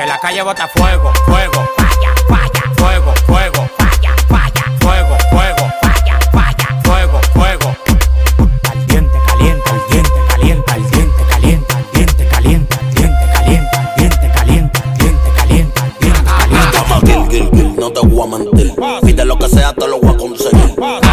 que la calle bota fuego, fuego, falla, falla, fuego, fuego, falla, falla, fuego, fuego, falla, falla, fuego, fuego. Caliente, caliente, al diente, calienta, al diente, calienta, al diente, calienta, al diente, calienta, al diente, calienta, al diente, calienta, al diente, calienta. No te voy a mentir, pide lo que sea, te lo voy a conseguir.